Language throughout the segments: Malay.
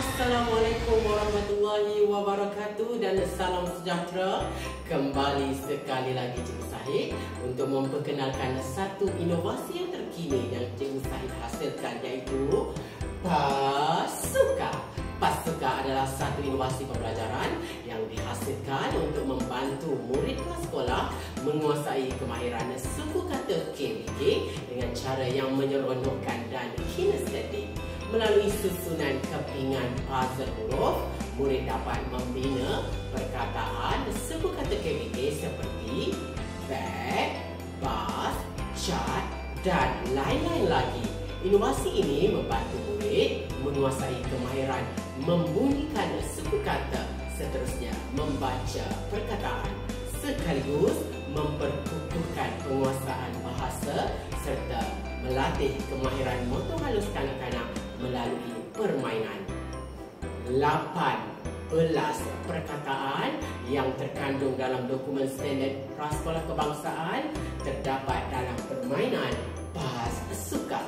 Assalamualaikum warahmatullahi wabarakatuh dan salam sejahtera. Kembali sekali lagi Cikgu Sahid untuk memperkenalkan satu inovasi yang terkini yang Cikgu Sahid hasilkan iaitu Pasuka. Pasuka adalah satu inovasi pembelajaran yang dihasilkan untuk membantu murid kelas sekolah menguasai kemahiran suku kata KBK dengan cara yang menyeronokkan dan kinestetik. Melalui susunan kepingan puzzle huruf, murid dapat membina perkataan suku kata KBK seperti bag, bus, cat dan lain-lain lagi. Inovasi ini membantu murid menguasai kemahiran membunyikan suku kata seterusnya membaca perkataan sekaligus memperkukuhkan penguasaan bahasa serta melatih kemahiran motor halus kanak-kanak melalui permainan. 18 perkataan yang terkandung dalam dokumen standard prasekolah kebangsaan terdapat dalam permainan Pas Suka.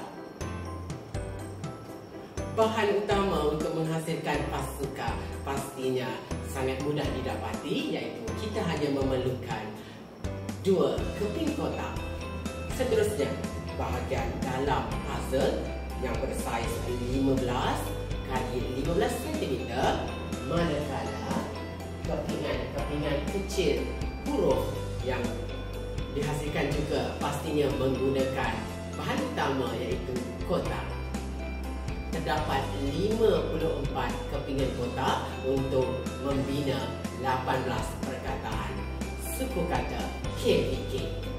Bahan utama untuk menghasilkan Pas Suka pastinya sangat mudah didapati iaitu kita hanya memerlukan dua keping kotak. Seterusnya, bahagian dalam puzzle yang bersaiz 15 kali 15 cm manakala kepingan-kepingan kecil huruf yang dihasilkan juga pastinya menggunakan bahan utama iaitu kotak terdapat 54 kepingan kotak untuk membina 18 perkataan suku kata KVK.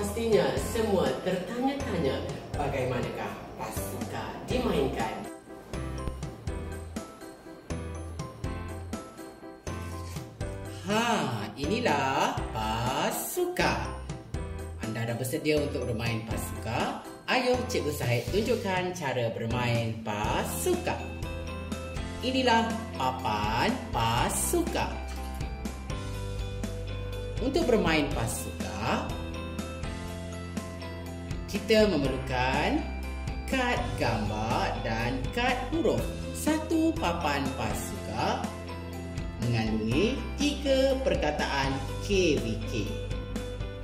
Pastinya semua tertanya-tanya bagaimanakah pasuka dimainkan. Ha, inilah pasuka. Anda dah bersedia untuk bermain pasuka? Ayo Cikgu Sahid tunjukkan cara bermain pasuka. Inilah papan pasuka. Untuk bermain pasuka, kita memerlukan kad gambar dan kad huruf. Satu papan pasuka mengandungi tiga perkataan KVK.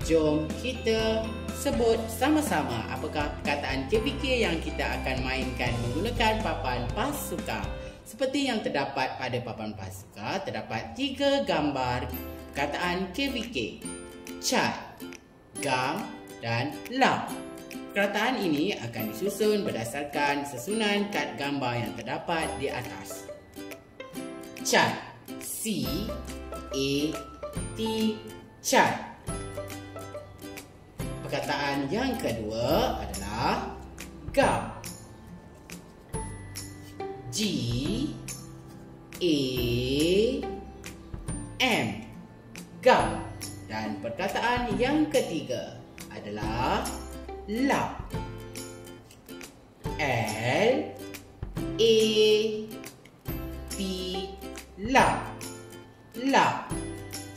Jom kita sebut sama-sama apakah perkataan KVK yang kita akan mainkan menggunakan papan pasuka. Seperti yang terdapat pada papan pasuka, terdapat tiga gambar perkataan KVK. Cat, gam dan lap. Perkataan ini akan disusun berdasarkan sesunan kad gambar yang terdapat di atas. Cat C A T cat. Perkataan yang kedua adalah gam. G A M gam. Dan perkataan yang ketiga adalah lap. L A P lap. Lap.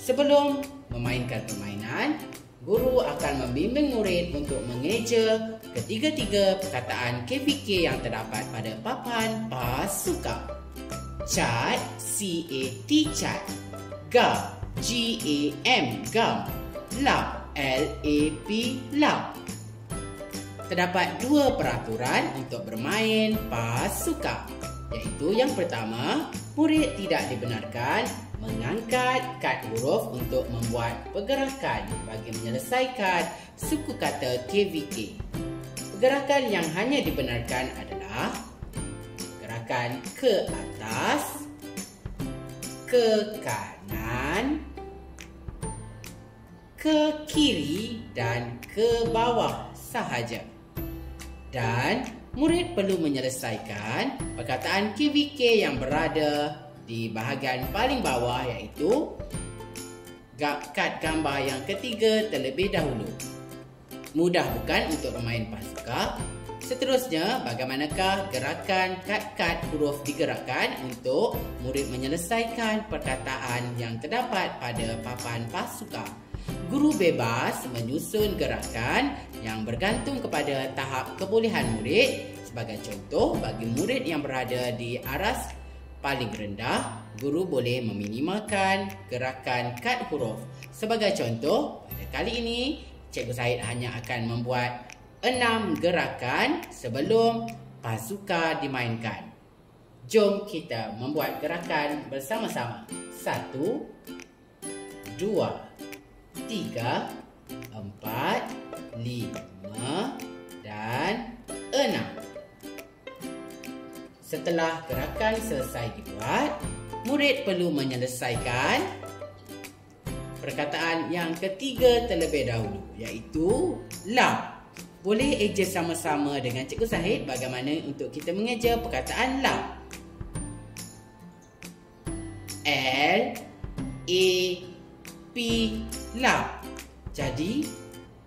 Sebelum memainkan permainan, guru akan membimbing murid untuk mengeja ketiga-tiga perkataan KVK yang terdapat pada papan pasuka. Cat, C-A-T, cat. Gam, G-A-M, gam. Lap, L-A-P, lap terdapat dua peraturan untuk bermain pasuka. Iaitu yang pertama, murid tidak dibenarkan mengangkat kad huruf untuk membuat pergerakan bagi menyelesaikan suku kata KVK. Pergerakan yang hanya dibenarkan adalah gerakan ke atas, ke kanan, ke kiri dan ke bawah sahaja dan murid perlu menyelesaikan perkataan KVK yang berada di bahagian paling bawah iaitu kad gambar yang ketiga terlebih dahulu. Mudah bukan untuk bermain pasuka? Seterusnya, bagaimanakah gerakan kad-kad huruf digerakkan untuk murid menyelesaikan perkataan yang terdapat pada papan pasuka? Guru bebas menyusun gerakan yang bergantung kepada tahap kebolehan murid. Sebagai contoh, bagi murid yang berada di aras paling rendah, guru boleh meminimalkan gerakan kad huruf. Sebagai contoh, pada kali ini, Cikgu Syed hanya akan membuat enam gerakan sebelum pasuka dimainkan. Jom kita membuat gerakan bersama-sama. Satu, dua, tiga, empat, lima dan enam. Setelah gerakan selesai dibuat, murid perlu menyelesaikan perkataan yang ketiga terlebih dahulu iaitu lam. Boleh eja sama-sama dengan Cikgu Zahid bagaimana untuk kita mengeja perkataan lam. L A P lam. Jadi,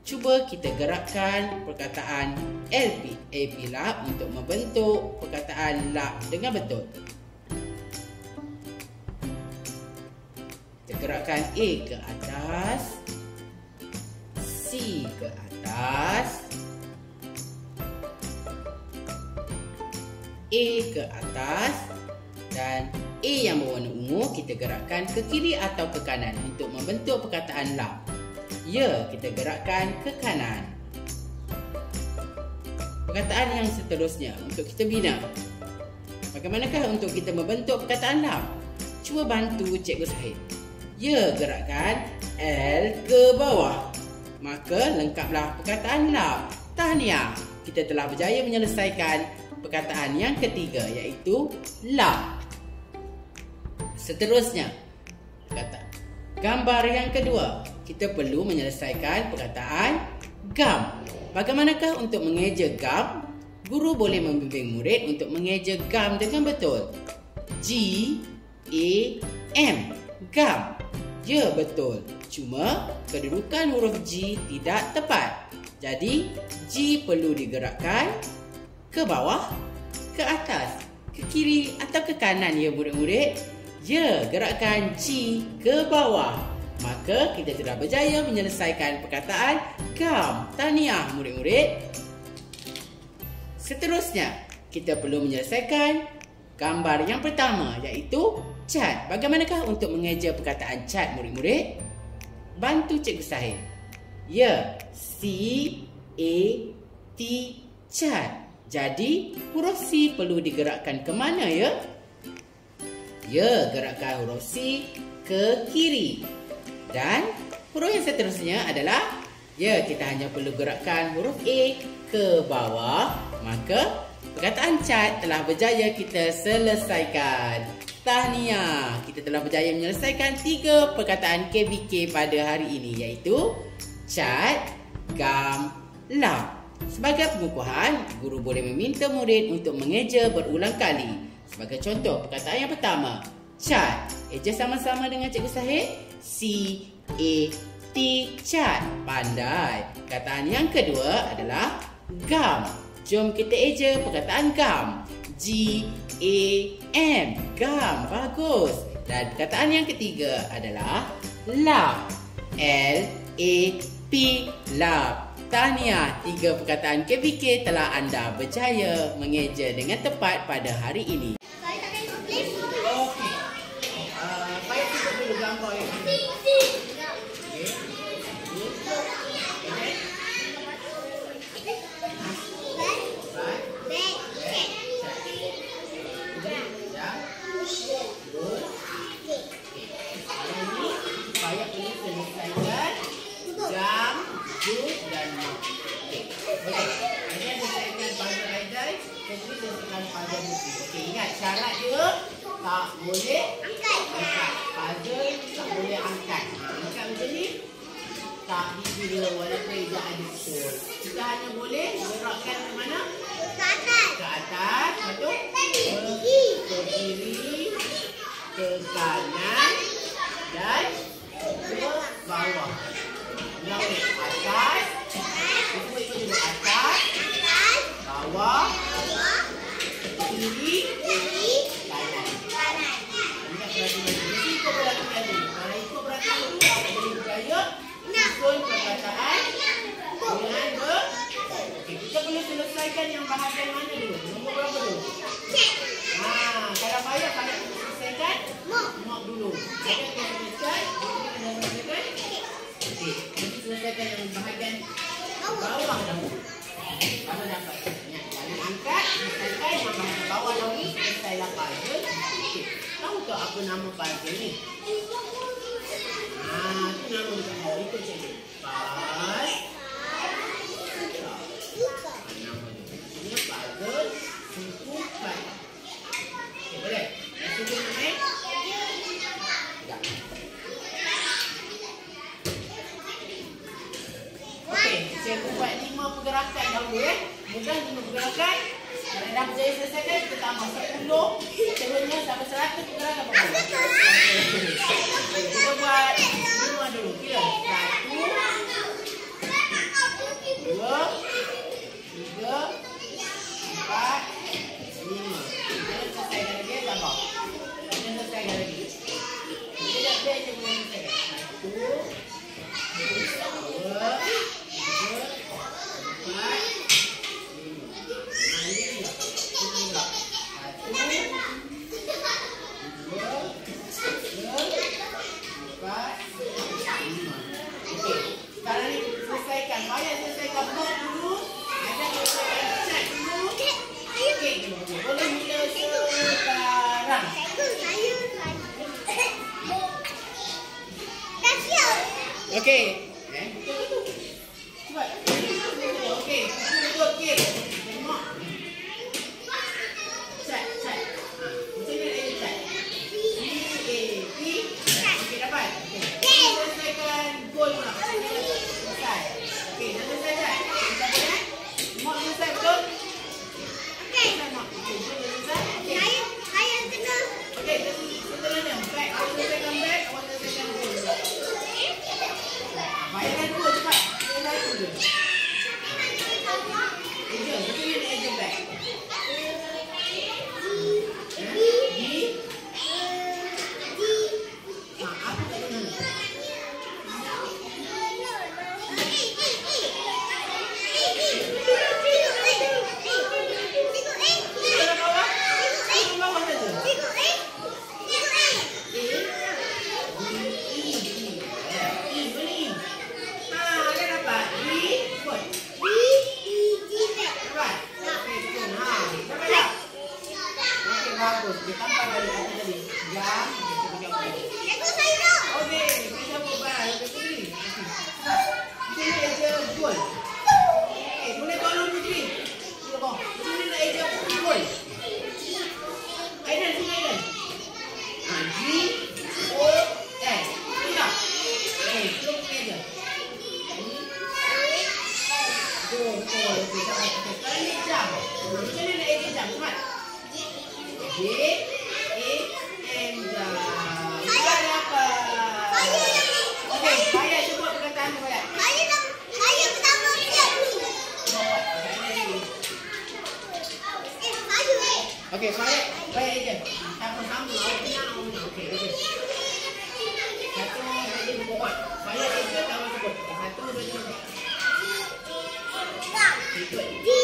cuba kita gerakkan perkataan LP AP lam untuk membentuk perkataan lam dengan betul. Kita gerakkan A ke atas, C ke atas, A ke atas A yang berwarna ungu kita gerakkan ke kiri atau ke kanan untuk membentuk perkataan lam. Ya, kita gerakkan ke kanan. Perkataan yang seterusnya untuk kita bina. Bagaimanakah untuk kita membentuk perkataan lam? Cuba bantu Cikgu Syahid. Ya, gerakkan L ke bawah. Maka lengkaplah perkataan lam. Tahniah, kita telah berjaya menyelesaikan perkataan yang ketiga iaitu lam. Seterusnya, kata gambar yang kedua kita perlu menyelesaikan perkataan gam. Bagaimanakah untuk mengeja gam? Guru boleh membimbing murid untuk mengeja gam dengan betul. G A M gam. Ya betul. Cuma kedudukan huruf G tidak tepat. Jadi G perlu digerakkan ke bawah, ke atas, ke kiri atau ke kanan ya murid-murid. Ya, gerakkan G ke bawah. Maka kita sudah berjaya menyelesaikan perkataan gam. Tahniah murid-murid. Seterusnya, kita perlu menyelesaikan gambar yang pertama iaitu cat. Bagaimanakah untuk mengeja perkataan cat murid-murid? Bantu Cikgu Sahih. Ya, C A T cat. Jadi, huruf C perlu digerakkan ke mana ya? Ya, gerakkan huruf C ke kiri. Dan huruf yang seterusnya adalah ya kita hanya perlu gerakkan huruf A ke bawah maka perkataan cat telah berjaya kita selesaikan. Tahniah, kita telah berjaya menyelesaikan tiga perkataan KBK pada hari ini iaitu cat, gam, lam. Sebagai pengukuhan, guru boleh meminta murid untuk mengeja berulang kali. Sebagai contoh, perkataan yang pertama, cat. Eja sama-sama dengan Cikgu Sahid. C A T cat. Pandai. Perkataan yang kedua adalah gam. Jom kita eja perkataan gam. G A M. Gam. Bagus. Dan perkataan yang ketiga adalah lam. L A P. Lam. Tahniah, tiga perkataan KBK telah anda berjaya mengeja dengan tepat pada hari ini. Okey, ingat syarat dia tak boleh angkat. Puzzle tak boleh angkat. Angkat macam ni tak dikira walaupun dia ada betul. Kita hanya boleh gerakkan ke mana? Ke atas. Ke atas. Betul? Ke kiri. Ke kanan. Dan ke bawah. Lalu atas. Dulu atas. Bawah. Apa nama puzzle ni? Ah, tu nama bawah. Ikut cikgu. Puzzle. pergerakan dahulu eh. Mudah lima pergerakan. Kalau dah berjaya selesaikan, kita tambah sepuluh. Seterusnya sampai seratus pergerakan. Kita buat lima dulu. Kira. Satu. Dua. Je. Tak sama awak punya awak Okey, okey. Satu buat. Baik je kamu sebut. Satu dua tiga. Ikut.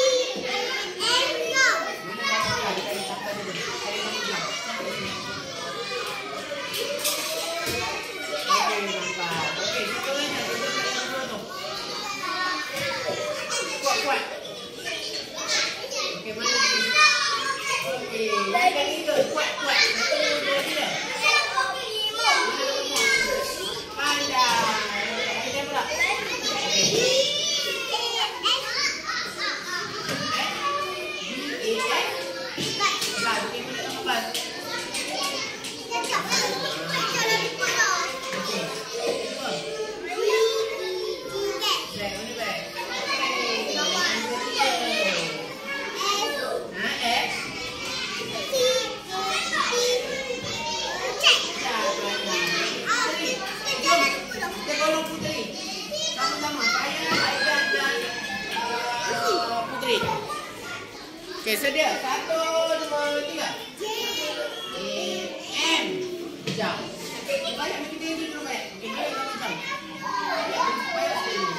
Okey, sedia. Satu, dua, tiga. M. Jam. Banyak kita ini dulu, baik. Okey, baik, jam. Baik,